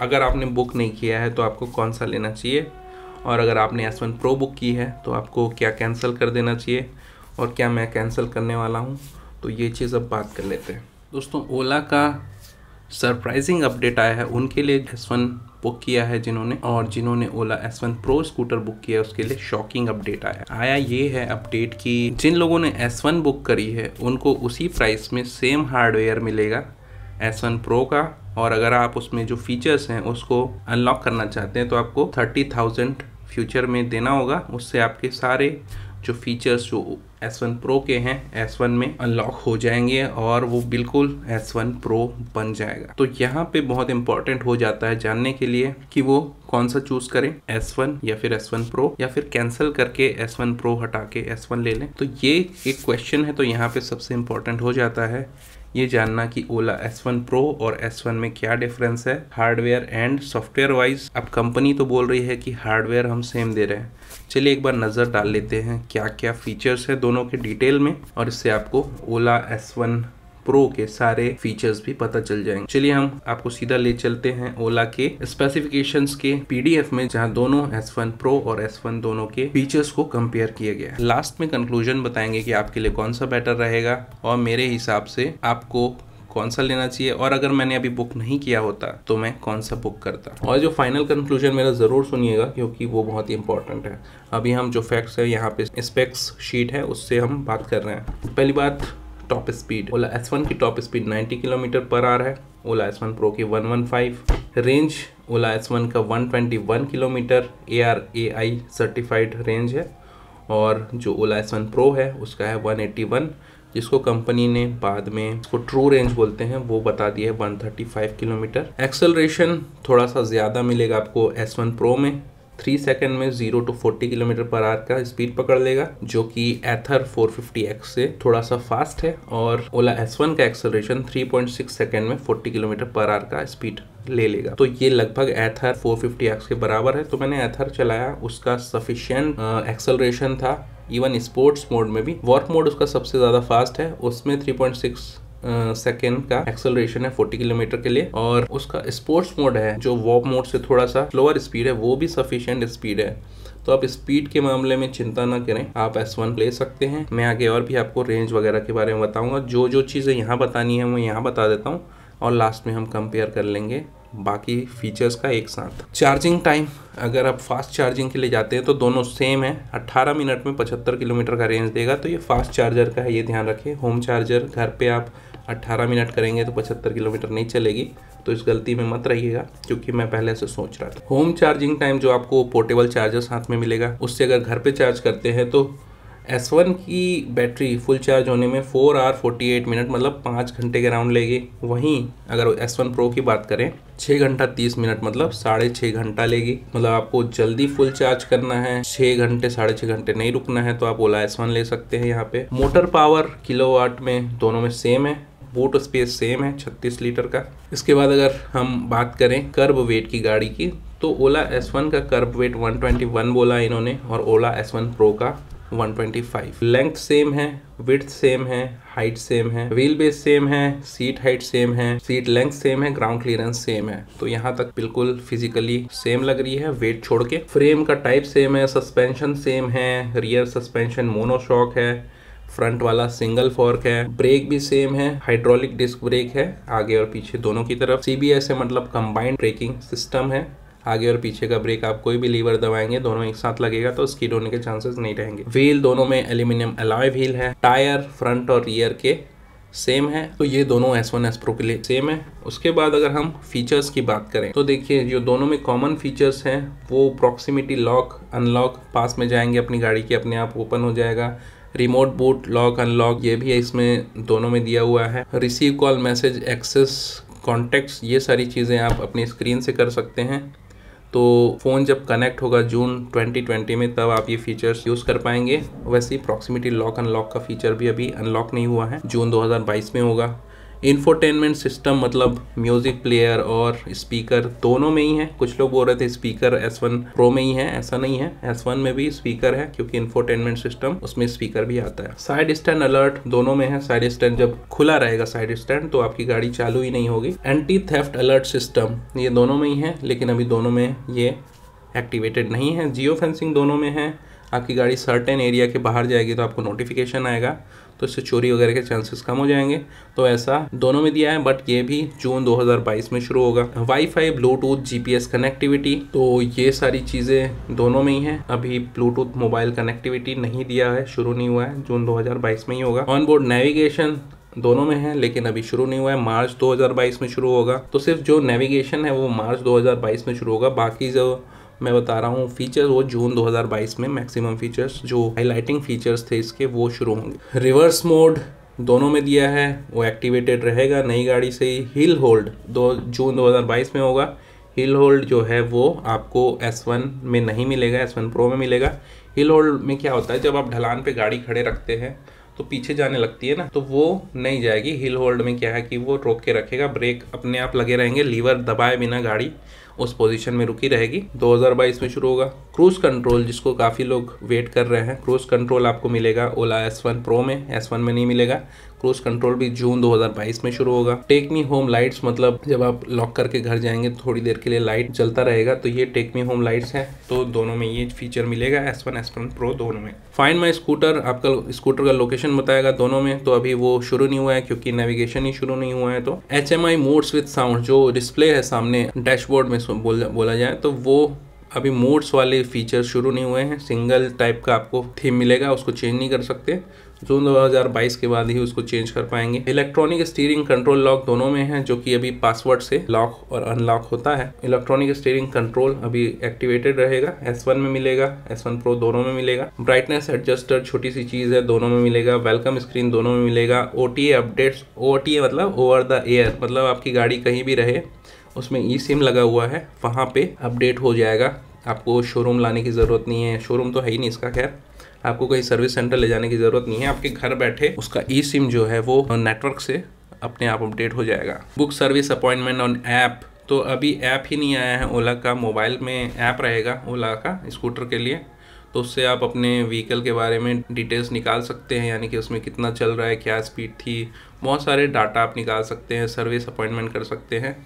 अगर आपने बुक नहीं किया है तो आपको कौन सा लेना चाहिए? और अगर आपने एस वन प्रो बुक की है तो आपको क्या कैंसिल कर देना चाहिए? और क्या मैं कैंसिल करने वाला हूँ? तो ये चीज़ अब बात कर लेते हैं। दोस्तों ओला का सरप्राइजिंग अपडेट आया है। उनके लिए एस वन बुक किया है जिन्होंने, और जिन्होंने Ola S one pro scooter book किया है, उसके लिए शॉकिंग अपडेट आया आया ये है अपडेट कि जिन लोगों ने एस वन बुक करी है, उनको उसी प्राइस में सेम हार्डवेयर मिलेगा एस वन प्रो का और अगर आप उसमें जो फीचर्स हैं उसको अनलॉक करना चाहते हैं तो आपको थर्टी थाउज़ेंड फ्यूचर में देना होगा। उससे आपके सारे जो फीचर्स जो S1 Pro के हैं S1 में अनलॉक हो जाएँगे और वो बिल्कुल S1 Pro बन जाएगा। तो यहाँ पे बहुत इंपॉर्टेंट हो जाता है जानने के लिए कि वो कौन सा चूज़ करें S1 या फिर S1 Pro या फिर कैंसिल करके S1 Pro हटा के S1 ले लें। तो ये एक क्वेश्चन है तो यहाँ पे सबसे इंपॉर्टेंट हो जाता है ये जानना कि ओला S1 Pro और S1 में क्या डिफरेंस है? हार्डवेयर एंड सॉफ्टवेयर वाइज अब कंपनी तो बोल रही है कि हार्डवेयर हम सेम दे रहे हैं। चलिए एक बार नज़र डाल लेते हैं क्या क्या फीचर्स है दोनों के डिटेल में और इससे आपको ओला S1 प्रो के सारे फीचर्स भी पता चल जाएँगे। चलिए हम आपको सीधा ले चलते हैं ओला के स्पेसिफिकेशंस के पीडीएफ में, जहाँ दोनों S1 प्रो और S1 दोनों के फीचर्स को कंपेयर किया गया लास्ट में कंक्लूजन बताएँगे कि आपके लिए कौन सा बेटर रहेगा, और मेरे हिसाब से आपको कौन सा लेना चाहिए, और अगर मैंने अभी बुक नहीं किया होता तो मैं कौन सा बुक करता। और जो फाइनल कंक्लूजन मेरा ज़रूर सुनिएगा, क्योंकि वो बहुत ही इंपॉर्टेंट है। अभी हम जो फैक्ट्स है, यहाँ पे स्पेक्स शीट है, उससे हम बात कर रहे हैं। पहली बात top speed Ola S one की top speed 90 kilometre per hour है। ओला एस वन प्रो की 115 रेंज ओला एस वन का 121 kilometre A R A I certified range है। और जो ओला एस वन प्रो है, उसका है 181 जिसको कंपनी ने बाद में उसको ट्रू रेंज बोलते हैं, वो बता दिया है 135 किलोमीटर। एक्सेलरेशन थोड़ा सा ज़्यादा मिलेगा आपको एस वन प्रो में। थ्री सेकेंड में zero to forty kilometre per hour का स्पीड पकड़ लेगा, जो कि एथर 450x से थोड़ा सा फास्ट है, और ओला S1 का एक्सेलरेशन 3.6 सेकेंड में 40 किलोमीटर पर आवर का स्पीड ले लेगा। तो ये लगभग एथर 450x के बराबर है। तो मैंने एथर चलाया, उसका सफिशियंट एक्सेलरेशन था। इवन स्पोर्ट्स मोड में भी। वॉर्क मोड उसका सबसे ज़्यादा फास्ट है। उसमें 3.6 सेकेंड का एक्सेलरेशन है 40 किलोमीटर के लिए और उसका स्पोर्ट्स मोड है, जो वॉक मोड से थोड़ा सा स्लोअर स्पीड है, वो भी सफिशियंट स्पीड है। तो आप स्पीड के मामले में चिंता ना करें, आप S1 ले सकते हैं। मैं आगे और भी आपको रेंज वगैरह के बारे में बताऊँगा। जो जो चीज़ें यहाँ बतानी है, मैं यहाँ बता देता हूँ और लास्ट में हम कंपेयर कर लेंगे। बाकी फीचर्स का एक साथ। चार्जिंग टाइम अगर आप फास्ट चार्जिंग के लिए जाते हैं तो दोनों सेम है। 18 मिनट में 75 किलोमीटर का रेंज देगा तो ये फास्ट चार्जर का है, ये ध्यान रखें होम चार्जर घर पे आप 18 मिनट करेंगे तो 75 किलोमीटर नहीं चलेगी। तो इस गलती में मत रहिएगा, क्योंकि मैं पहले से सोच रहा था। होम चार्जिंग टाइम जो आपको पोर्टेबल चार्जर साथ में मिलेगा, उससे अगर घर पे चार्ज करते हैं तो S1 की बैटरी फुल चार्ज होने में four hour forty eight minute मतलब पाँच घंटे के राउंड लेगी। वहीं अगर S1 प्रो की बात करें छः घंटा तीस मिनट मतलब साढ़े छः घंटा लेगी। मतलब आपको जल्दी फुल चार्ज करना है छः घंटे, साढ़े छः घंटे नहीं रुकना है तो आप ओला एस वन ले सकते हैं यहाँ पे। मोटर पावर किलोवाट में दोनों में सेम है बूट स्पेस सेम है 36 लीटर का। इसके बाद अगर हम बात करें कर्ब वेट की गाड़ी की तो ओला S1 का कर्ब वेट 121 बोला इन्होंने, और ओला S1 प्रो का। 125 लेंथ सेम है विथ सेम है हाइट सेम है व्हील बेस सेम है सीट हाइट सेम है सीट लेंथ सेम है ग्राउंड क्लियरेंस सेम है। तो यहाँ तक बिल्कुल फिजिकली सेम लग रही है वेट छोड़ के। फ्रेम का टाइप सेम है सस्पेंशन सेम है रियर सस्पेंशन मोनोशॉक है फ्रंट वाला सिंगल फॉर्क है ब्रेक भी सेम है हाइड्रोलिक डिस्क ब्रेक है, आगे और पीछे दोनों की तरफ़। सीबीएस है मतलब कंबाइंड ब्रेकिंग सिस्टम है। आगे और पीछे का ब्रेक आप कोई भी लीवर दबाएँगे, दोनों एक साथ लगेगा तो स्कीड होने के चांसेस नहीं रहेंगे। व्हील दोनों में एल्यूमिनियम अलॉय व्हील है। टायर फ्रंट और रियर के सेम है। तो ये दोनों एस वन एस प्रो के लिए सेम है। उसके बाद अगर हम फीचर्स की बात करें तो देखिए, जो दोनों में कॉमन फीचर्स हैं, वो प्रॉक्सिमिटी लॉक अनलॉक पास में जाएँगे अपनी गाड़ी के, अपने आप ओपन हो जाएगा। रिमोट बूट लॉक अनलॉक ये भी इसमें दोनों में दिया हुआ है। Receive call message access contacts ये सारी चीज़ें आप अपनी स्क्रीन से कर सकते हैं। तो फ़ोन जब कनेक्ट होगा जून 2020 में, तब आप ये फीचर्स यूज़ कर पाएँगे। वैसे ही प्रॉक्सिमिटी लॉक अनलॉक का फीचर भी अभी अनलॉक नहीं हुआ है। जून 2022 में होगा। इंफोटेनमेंट सिस्टम मतलब म्यूज़िक प्लेयर और स्पीकर दोनों में ही है। कुछ लोग बोल रहे थे स्पीकर S1 प्रो में ही है, ऐसा नहीं है। S1 में भी स्पीकर है, क्योंकि इंफोटेनमेंट सिस्टम उसमें स्पीकर भी आता है। साइड स्टैंड अलर्ट दोनों में है। साइड स्टैंड जब खुला रहेगा साइड स्टैंड तो आपकी गाड़ी चालू ही नहीं होगी। एंटी थेफ्ट अलर्ट सिस्टम ये दोनों में ही है, लेकिन अभी दोनों में ये एक्टिवेटेड नहीं है। जियो फेंसिंग दोनों में है। आपकी गाड़ी सर्टेन एरिया के बाहर जाएगी तो आपको नोटिफिकेशन आएगा तो इससे चोरी वगैरह के चांसेस कम हो जाएँगे। तो ऐसा दोनों में दिया है बट ये भी जून 2022 में शुरू होगा। वाईफाई ब्लूटूथ जीपीएस कनेक्टिविटी तो ये सारी चीज़ें दोनों में ही हैं। अभी ब्लूटूथ मोबाइल कनेक्टिविटी नहीं दिया है, शुरू नहीं हुआ है, जून 2022 में ही होगा। ऑन बोर्ड नेविगेशन दोनों में है, लेकिन अभी शुरू नहीं हुआ है, मार्च 2022 में शुरू होगा। तो सिर्फ़ जो नेविगेशन है, वो मार्च 2022 में शुरू होगा। बाकी जो मैं बता रहा हूँ फीचर वो जून 2022 में मैक्सिमम फीचर्स जो हाईलाइटिंग फीचर्स थे इसके, वो शुरू होंगे। रिवर्स मोड दोनों में दिया है, वो एक्टिवेटेड रहेगा नई गाड़ी से ही। हिल होल्ड दो, जून 2022 में होगा। हिल होल्ड जो है वो आपको S1 में नहीं मिलेगा S1 प्रो में मिलेगा। हिल होल्ड में क्या होता है, जब आप ढलान पे गाड़ी खड़े रखते हैं तो पीछे जाने लगती है ना तो वो नहीं जाएगी। हिल होल्ड में क्या है कि वो रोक के रखेगा ब्रेक अपने आप लगे रहेंगे लीवर दबाए बिना गाड़ी। उस पोजीशन में रुकी रहेगी। 2022 में शुरू होगा। क्रूज कंट्रोल जिसको काफ़ी लोग वेट कर रहे हैं। क्रूज कंट्रोल आपको मिलेगा ओला एस वन प्रो में। एस वन में नहीं मिलेगा। क्रूज कंट्रोल भी जून 2022 में शुरू होगा। टेक मी होम लाइट्स मतलब जब आप लॉक करके घर जाएँगे तो थोड़ी देर के लिए लाइट जलता रहेगा तो ये टेक मी होम लाइट्स है। तो दोनों में ये फीचर मिलेगा S one S one pro दोनों में। फाइंड माई स्कूटर आपका स्कूटर का लोकेशन बताएगा दोनों में। तो अभी वो शुरू नहीं हुआ है, क्योंकि नेविगेशन ही शुरू नहीं हुआ है। तो H M I modes with sound जो डिस्प्ले है सामने डैशबोर्ड में बोला जाए तो वो अभी मोड्स वाले फीचर शुरू नहीं हुए हैं। सिंगल टाइप का आपको थीम मिलेगा, उसको चेंज नहीं कर सकते। जून 2022 के बाद ही उसको चेंज कर पाएँगे। इलेक्ट्रॉनिक स्टीयरिंग कंट्रोल लॉक दोनों में है, जो कि अभी पासवर्ड से लॉक और अनलॉक होता है। इलेक्ट्रॉनिक स्टीयरिंग कंट्रोल अभी एक्टिवेटेड रहेगा। S1 में मिलेगा S1 प्रो दोनों में मिलेगा। ब्राइटनेस एडजस्टर छोटी सी चीज़ है, दोनों में मिलेगा। वेलकम स्क्रीन दोनों में मिलेगा। ओटीए अपडेट्स ओटीए मतलब ओवर द एयर मतलब आपकी गाड़ी कहीं भी रहे। उसमें ई सिम लगा हुआ है। वहाँ पे अपडेट हो जाएगा। आपको शोरूम लाने की ज़रूरत नहीं है। शोरूम तो है ही नहीं इसका, खैर। आपको कहीं सर्विस सेंटर ले जाने की ज़रूरत नहीं है। आपके घर बैठे उसका ई सिम जो है वो नेटवर्क से अपने आप अपडेट हो जाएगा। Book service appointment on app तो अभी ऐप ही नहीं आया है ओला का। मोबाइल में ऐप रहेगा ओला का स्कूटर के लिए। तो उससे आप अपने व्हीकल के बारे में डिटेल्स निकाल सकते हैं। यानी कि उसमें कितना चल रहा है, क्या स्पीड थी। बहुत सारे डाटा आप निकाल सकते हैं सर्विस अपॉइंटमेंट कर सकते हैं।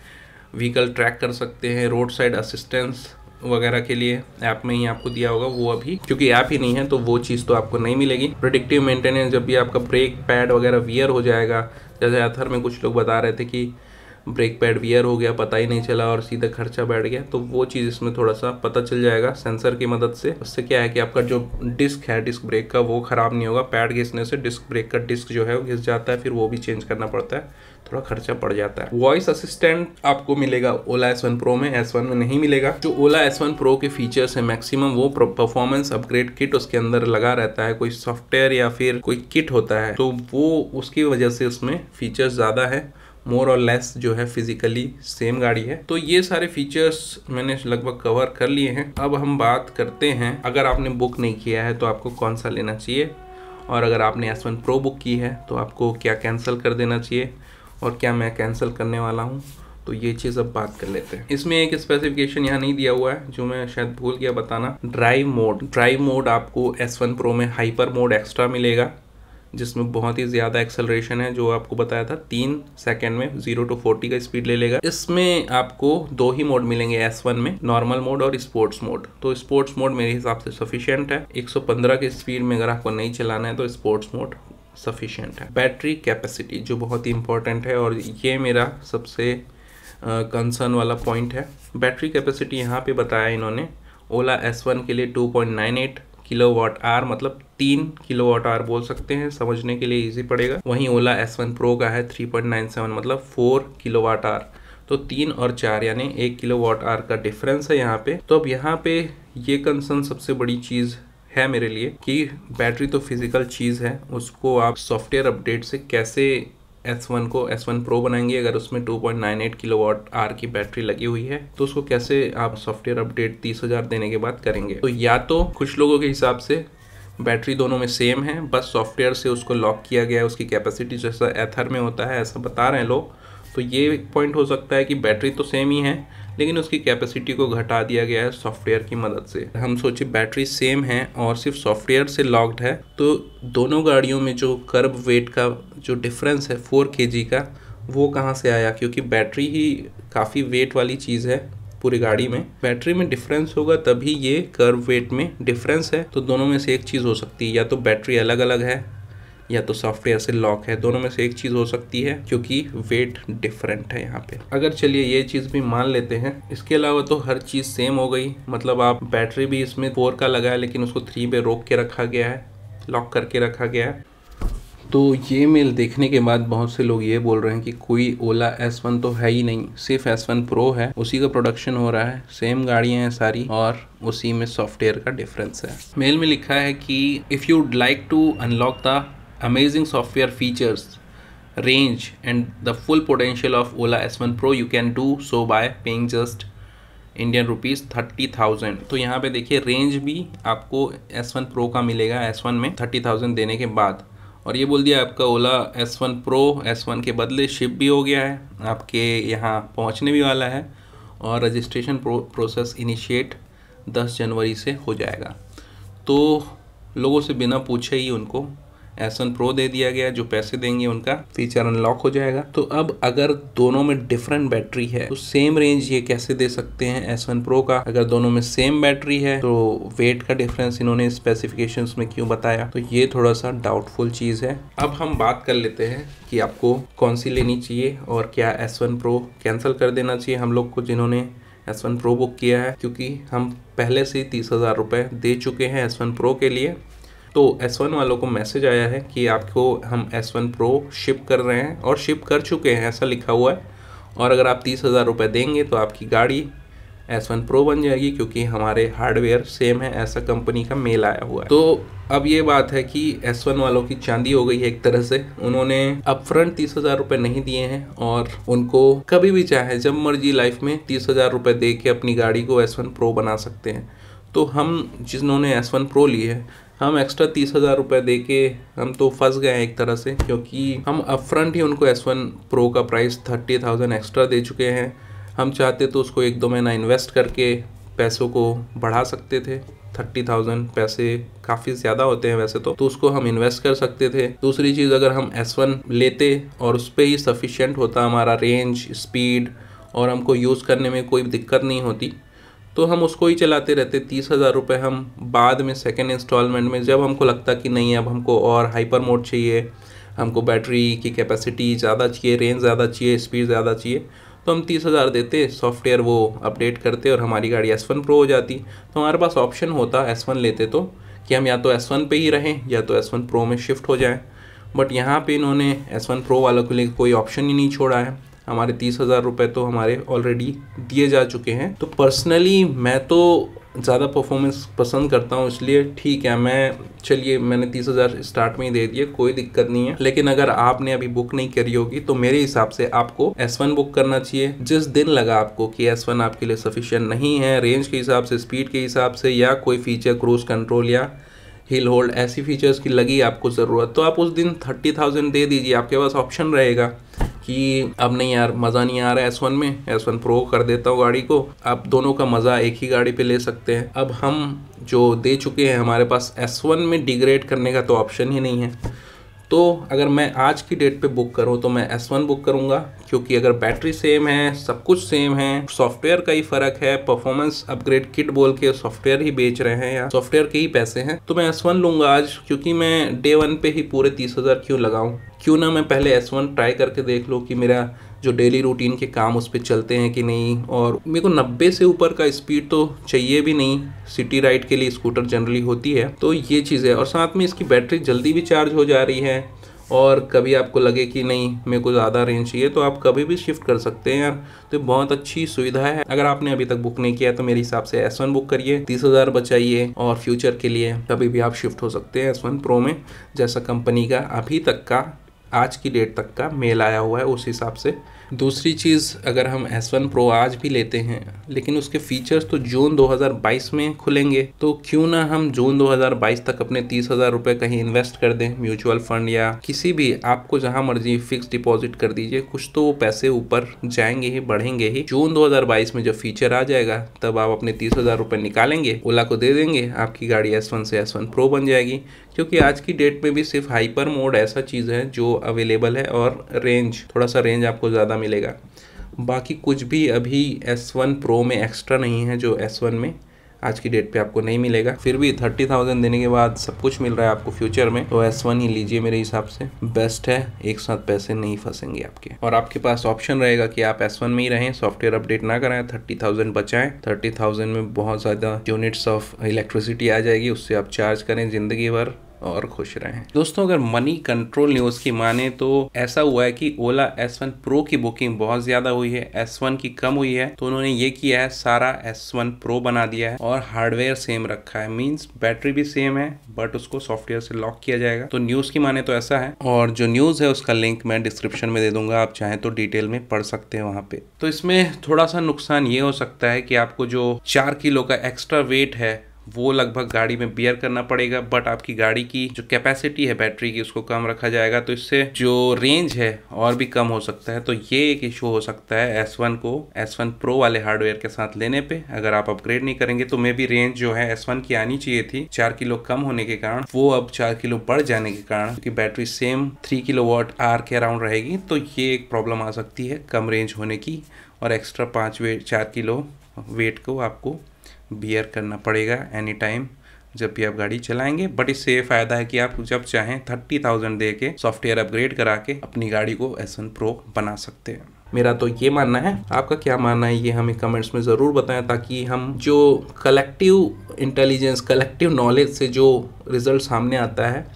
व्हीकल ट्रैक कर सकते हैं रोड साइड असिस्टेंस वगैरह के लिए ऐप में ही आपको दिया होगा, वो अभी, क्योंकि ऐप ही नहीं है तो वो चीज़ तो आपको नहीं मिलेगी। प्रोडिक्टिव मेंटेनेंस जब भी आपका ब्रेक पैड वगैरह वियर हो जाएगा, जैसे अथर में कुछ लोग बता रहे थे कि ब्रेक पैड वियर हो गया, पता ही नहीं चला और सीधा खर्चा बैठ गया तो वो चीज़ इसमें थोड़ा सा पता चल जाएगा सेंसर की मदद से। उससे क्या है कि आपका जो डिस्क है डिस्क ब्रेक का, वो ख़राब नहीं होगा पैड घिसने से डिस्क ब्रेक का डिस्क जो है वो घिस जाता है, फिर वो भी चेंज करना पड़ता है। थोड़ा खर्चा पड़ जाता है। वॉइस असिस्टेंट आपको मिलेगा ओला एस वन प्रो में एस वन में नहीं मिलेगा। जो ओला एस वन प्रो के फीचर्स है मैक्सिमम वो परफॉर्मेंस अपग्रेड किट उसके अंदर लगा रहता है। कोई सॉफ्टवेयर या फिर कोई किट होता है तो वो उसकी वजह से उसमें फीचर्स ज़्यादा है। मोर और लेस जो है फिजिकली सेम गाड़ी है। तो ये सारे फीचर्स मैंने लगभग कवर कर लिए हैं। अब हम बात करते हैं, अगर आपने बुक नहीं किया है तो आपको कौन सा लेना चाहिए? और अगर आपने एस वन प्रो बुक की है तो आपको क्या कैंसिल कर देना चाहिए? और क्या मैं कैंसिल करने वाला हूँ? तो ये चीज़ अब बात कर लेते हैं। इसमें एक स्पेसिफिकेशन यहाँ नहीं दिया हुआ है, जो मैं शायद भूल गया बताना। ड्राइव मोड ड्राइव मोड आपको S1 Pro में हाइपर मोड एक्स्ट्रा मिलेगा, जिसमें बहुत ही ज़्यादा एक्सेलरेशन है, जो आपको बताया था, तीन सेकंड में ज़ीरो टू फोर्टी का स्पीड ले लेगा। इसमें आपको दो ही मोड मिलेंगे एस वन में नॉर्मल मोड और स्पोर्ट्स मोड तो स्पोर्ट्स मोड मेरे हिसाब से सफिशियंट है। 115 की स्पीड में अगर आपको नहीं चलाना है तो स्पोर्ट्स मोड सफिशियंट है। बैटरी कैपेसिटी जो बहुत ही इंपॉर्टेंट है और ये मेरा सबसे कंसर्न वाला पॉइंट है। बैटरी कैपेसिटी यहाँ पे बताया इन्होंने। ओला S1 के लिए 2.98 किलो वाट आर मतलब तीन किलो वाट आर बोल सकते हैं, समझने के लिए इजी पड़ेगा। वहीं ओला S1 प्रो का है 3.97 मतलब फोर किलो वाट आर तो तीन और चार, यानी एक किलो वाट आर का डिफरेंस है यहाँ पे। तो अब यहाँ पे ये कंसर्न सबसे बड़ी चीज़ है मेरे लिए कि बैटरी तो फ़िज़िकल चीज़ है, उसको आप सॉफ्टवेयर अपडेट से कैसे S1 को S1 Pro बनाएँगे अगर उसमें 2.98 किलोवाट आर की बैटरी लगी हुई है तो उसको कैसे आप सॉफ्टवेयर अपडेट तीस हज़ार देने के बाद करेंगे। तो या तो कुछ लोगों के हिसाब से बैटरी दोनों में सेम है, बस सॉफ्टवेयर से उसको लॉक किया गया है, उसकी कैपेसिटी जैसा एथर में होता है, ऐसा बता रहे हैं लोग। तो ये पॉइंट हो सकता है कि बैटरी तो सेम ही है लेकिन उसकी कैपेसिटी को घटा दिया गया है सॉफ्टवेयर की मदद से। हम सोचे बैटरी सेम है और सिर्फ़ सॉफ्टवेयर से लॉक्ड है तो दोनों गाड़ियों में जो कर्ब वेट का जो डिफरेंस है फोर के का, वो कहाँ से आया? क्योंकि बैटरी ही काफ़ी वेट वाली चीज़ है पूरी गाड़ी में। बैटरी में डिफरेंस होगा तभी ये कर्व वेट में डिफरेंस है तो दोनों में से एक चीज़ हो सकती है। या तो बैटरी अलग अलग है या तो सॉफ्टवेयर से लॉक है, दोनों में से एक चीज़ हो सकती है, क्योंकि वेट डिफरेंट है यहाँ पे। अगर चलिए ये चीज़ भी मान लेते हैं, इसके अलावा तो हर चीज़ सेम हो गई। मतलब आप बैटरी भी इसमें फोर का लगा है लेकिन उसको थ्री पे रोक के रखा गया है लॉक करके रखा गया है। तो ये मेल देखने के बाद बहुत से लोग ये बोल रहे हैं कि कोई ओला एस वन तो है ही नहीं, सिर्फ़ एस वन प्रो है, उसी का प्रोडक्शन हो रहा है सेम गाड़ियाँ हैं सारी, और उसी में सॉफ्टवेयर का डिफरेंस है। मेल में लिखा है कि if you like to unlock the software features range and the full potential of Ola S one pro you can do so by paying just Indian rupees thirty thousand तो यहाँ पे देखिए range भी आपको एस वन प्रो का मिलेगा S one में thirty thousand देने के बाद। और ये बोल दिया आपका Ola S one pro S one के बदले शिप भी हो गया है आपके यहाँ पहुँचने भी वाला है और रजिस्ट्रेशन प्रो, प्रोसेस इनिशिएट 10 जनवरी से हो जाएगा। तो लोगों से बिना पूछे ही उनको एस वन प्रो दे दिया गया, जो पैसे देंगे उनका फीचर अनलॉक हो जाएगा। तो अब अगर दोनों में डिफरेंट बैटरी है तो सेम रेंज ये कैसे दे सकते हैं एस वन प्रो का? अगर दोनों में सेम बैटरी है तो वेट का डिफरेंस इन्होंने स्पेसिफिकेशन में क्यों बताया? तो ये थोड़ा सा डाउटफुल चीज़ है। अब हम बात कर लेते हैं कि आपको कौन सी लेनी चाहिए और क्या एस वन प्रो कैंसिल कर देना चाहिए। हम लोग को जिन्होंने एस वन प्रो बुक किया है, क्योंकि हम पहले से तीस हज़ार रुपये दे चुके हैं एस वन प्रो के लिए। तो S1 वालों को मैसेज आया है कि आपको हम S1 Pro शिप कर रहे हैं और शिप कर चुके हैं, ऐसा लिखा हुआ है। और अगर आप तीस हज़ार रुपये देंगे तो आपकी गाड़ी एस वन प्रो बन जाएगी क्योंकि हमारे हार्डवेयर सेम है, ऐसा कंपनी का मेल आया हुआ है। तो अब ये बात है कि एस वन वालों की चांदी हो गई है एक तरह से। उन्होंने अप फ्रंट तीस हज़ार रुपये नहीं दिए हैं और उनको कभी भी चाहे, जब मर्ज़ी लाइफ में तीस हज़ार रुपये दे के अपनी गाड़ी को एस वन प्रो बना सकते हैं। तो हम जिन्होंने एस वन प्रो ली है हम एक्स्ट्रा तीस हज़ार रुपये दे के हम तो फंस गए हैं एक तरह से, क्योंकि हम अप फ्रंट ही उनको एस वन प्रो का प्राइस थर्टी थाउज़ेंड एक्स्ट्रा दे चुके हैं। हम चाहते तो उसको एक दो महीना इन्वेस्ट करके पैसों को बढ़ा सकते थे। थर्टी थाउज़ेंड पैसे काफ़ी ज़्यादा होते हैं वैसे तो। तो उसको हम इन्वेस्ट कर सकते थे। दूसरी चीज़, अगर हम एस वन लेते और उस पर ही सफिशेंट होता हमारा रेंज स्पीड और हमको यूज़ करने में कोई दिक्कत नहीं होती तो हम उसको ही चलाते रहते, तीस हज़ार रुपये हम बाद में सेकेंड इंस्टॉलमेंट में, जब हमको लगता कि नहीं, अब हमको और हाइपर मोड चाहिए, हमको बैटरी की कैपेसिटी ज़्यादा चाहिए रेंज ज़्यादा चाहिए स्पीड ज़्यादा चाहिए तो हम तीस हज़ार देते सॉफ्टवेयर वो अपडेट करते और हमारी गाड़ी एस वन प्रो हो जाती। तो हमारे पास ऑप्शन होता एस वन लेते तो कि हम या तो एस वन पे ही रहें या तो एस वन प्रो में शिफ्ट हो जाएँ। बट यहाँ पे इन्होंने एस वन प्रो वालों के लिए कोई ऑप्शन ही नहीं छोड़ा है। हमारे तीस हज़ार रुपये तो हमारे ऑलरेडी दिए जा चुके हैं। तो पर्सनली मैं तो ज़्यादा परफॉर्मेंस पसंद करता हूँ, इसलिए ठीक है, मैं चलिए, मैंने तीस हज़ार स्टार्ट में ही दे दिए, कोई दिक्कत नहीं है। लेकिन अगर आपने अभी बुक नहीं करी होगी तो मेरे हिसाब से आपको S1 बुक करना चाहिए। जिस दिन लगा आपको कि S1 आपके लिए सफिशियंट नहीं है रेंज के हिसाब से स्पीड के हिसाब से, या कोई फीचर क्रूज कंट्रोल या हिल होल्ड ऐसी फीचर्स की लगी आपको ज़रूरत तो आप उस दिन थर्टी थाउज़ेंड दे दीजिए, आपके पास ऑप्शन रहेगा। कि अब नहीं यार, मज़ा नहीं आ रहा है एस वन में। एस वन प्रो कर देता हूँ गाड़ी को। आप दोनों का मज़ा एक ही गाड़ी पे ले सकते हैं। अब हम जो दे चुके हैं हमारे पास एस वन में डिग्रेड करने का तो ऑप्शन ही नहीं है। तो अगर मैं आज की डेट पे बुक करूँ तो मैं एस वन बुक करूँगा। क्योंकि अगर बैटरी सेम है, सब कुछ सेम है सॉफ्टवेयर का ही फ़र्क है परफॉर्मेंस अपग्रेड किट बोल के सॉफ्टवेयर ही बेच रहे हैं या सॉफ्टवेयर के ही पैसे हैं तो मैं एस वन लूँगा आज। क्योंकि मैं डे वन पे ही पूरे तीस हज़ार क्यों लगाऊँ? क्यों ना मैं पहले एस वन ट्राई करके देख लूँ कि मेरा जो डेली रूटीन के काम उस पर चलते हैं कि नहीं। और मेरे को नब्बे से ऊपर का स्पीड तो चाहिए भी नहीं। सिटी राइड के लिए स्कूटर जनरली होती है। तो ये चीज़ है। और साथ में इसकी बैटरी जल्दी भी चार्ज हो जा रही है। और कभी आपको लगे कि नहीं, मेरे को ज़्यादा रेंज चाहिए तो आप कभी भी शिफ्ट कर सकते हैं यार। तो बहुत अच्छी सुविधा है। अगर आपने अभी तक बुक नहीं किया तो मेरे हिसाब से एस वन बुक करिए। तीस हज़ार बचाइए। और फ्यूचर के लिए कभी भी आप शिफ्ट हो सकते हैं एस वन प्रो में, जैसा कंपनी का अभी तक का आज की डेट तक का मेल आया हुआ है, उस हिसाब से। दूसरी चीज़, अगर हम S1 Pro आज भी लेते हैं, लेकिन उसके फीचर्स तो जून 2022 में खुलेंगे तो क्यों ना हम जून 2022 तक अपने तीस हज़ार रुपये कहीं इन्वेस्ट कर दें म्यूचुअल फंड या किसी भी, आपको जहाँ मर्ज़ी फिक्स डिपॉजिट कर दीजिए, कुछ तो वो पैसे ऊपर जाएँगे ही, बढ़ेंगे ही। जून 2022 में जब फीचर आ जाएगा, तब आप अपने तीस हज़ार निकालेंगे, ओला को दे देंगे, आपकी गाड़ी एस वन से एस वन प्रो बन जाएगी। क्योंकि आज की डेट में भी सिर्फ़ हाइपर मोड ऐसा चीज़ है जो अवेलेबल है और रेंज थोड़ा सा रेंज आपको ज़्यादा मिलेगा। बाकी कुछ भी अभी S1 Pro में एक्स्ट्रा नहीं है जो S1 में। आज की डेट पे आपको नहीं मिलेगा। फिर भी थर्टी थाउज़ेंड देने के बाद सब कुछ मिल रहा है आपको फ्यूचर में। तो एस वन ही लीजिए मेरे हिसाब से। बेस्ट है, एक साथ पैसे नहीं फंसेंगे आपके। और आपके पास ऑप्शन रहेगा कि आप एस वन में ही रहें सॉफ्टवेयर अपडेट ना कराएँ थर्टी थाउज़ेंड बचाएँ। थर्टी थाउज़ेंड में बहुत ज़्यादा यूनिट्स ऑफ़ इलेक्ट्रिसिटी आ जाएगी, उससे आप चार्ज करें ज़िंदगी भर। और खुश रहें। दोस्तों, अगर मनी कंट्रोल न्यूज़ की माने तो ऐसा हुआ है कि ओला एस वन प्रो की बुकिंग बहुत ज़्यादा हुई है एस वन की कम हुई है तो उन्होंने ये किया है, सारा एस वन प्रो बना दिया है और हार्डवेयर सेम रखा है। मीन्स बैटरी भी सेम है बट उसको सॉफ्टवेयर से लॉक किया जाएगा। तो न्यूज़ की माने तो ऐसा है। और जो न्यूज़ है, उसका लिंक मैं डिस्क्रिप्शन में दे दूँगा, आप चाहें तो डिटेल में पढ़ सकते हैं वहाँ पे। तो इसमें थोड़ा सा नुकसान ये हो सकता है कि आपको जो चार किलो का एक्स्ट्रा वेट है वो लगभग गाड़ी में बियर करना पड़ेगा बट आपकी गाड़ी की जो कैपेसिटी है बैटरी की, उसको कम रखा जाएगा तो इससे जो रेंज है और भी कम हो सकता है। तो ये एक इशू हो सकता है S1 को S1 Pro वाले हार्डवेयर के साथ लेने पे। अगर आप अपग्रेड नहीं करेंगे तो मे भी रेंज जो है S1 की आनी चाहिए थी। चार किलो कम होने के कारण, वो अब चार किलो बढ़ जाने के कारण, क्योंकि battery same three kilowatt hour के अराउंड रहेगी तो ये एक प्रॉब्लम आ सकती है कम रेंज होने की। और एक्स्ट्रा पाँच वेट चार किलो वेट को आपको बियर करना पड़ेगा एनी टाइम जब भी आप गाड़ी चलाएँगे। बट इससे ये फ़ायदा है कि आप जब चाहें थर्टी थाउज़ेंड दे के सॉफ्टवेयर अपग्रेड करा के अपनी गाड़ी को एस वन प्रो बना सकते हैं। मेरा तो ये मानना है। आपका क्या मानना है ये हमें कमेंट्स में ज़रूर बताएँ ताकि हम जो कलेक्टिव इंटेलिजेंस कलेक्टिव नॉलेज से जो रिज़ल्ट सामने आता है,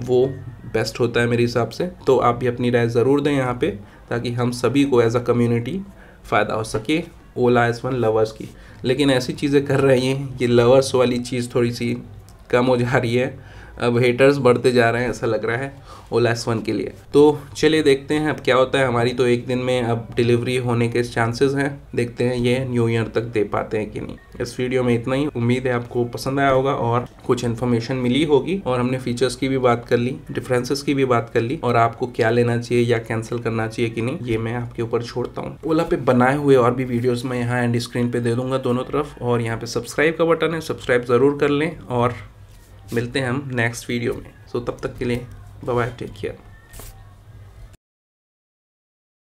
वो बेस्ट होता है मेरे हिसाब से। तो आप भी अपनी राय ज़रूर दें यहाँ पे ताकि हम सभी को एज अ कम्युनिटी फ़ायदा हो सके। ओला एस वन लवर्स की। लेकिन ऐसी चीज़ें कर रही हैं कि लवर्स वाली चीज़ थोड़ी सी कम हो जा रही है। अब हेटर्स बढ़ते जा रहे हैं, ऐसा लग रहा है ओला एस वन के लिए। तो चलिए देखते हैं अब क्या होता है। हमारी तो एक दिन में अब डिलीवरी होने के चांसेस हैं। देखते हैं ये न्यू ईयर तक दे पाते हैं कि नहीं। इस वीडियो में इतना ही। उम्मीद है आपको पसंद आया होगा और कुछ इन्फॉर्मेशन मिली होगी और हमने फीचर्स की भी बात कर ली डिफरेंसेस की भी बात कर ली और आपको क्या लेना चाहिए या कैंसिल करना चाहिए कि नहीं, ये मैं आपके ऊपर छोड़ता हूँ। ओला पे बनाए हुए और भी वीडियोस मैं यहाँ एंड स्क्रीन पे दे दूँगा दोनों तरफ़ और यहाँ पे सब्सक्राइब का बटन है। सब्सक्राइब ज़रूर कर लें और मिलते हैं हम नेक्स्ट वीडियो में। सो तब तक के लिए बाय टेक केयर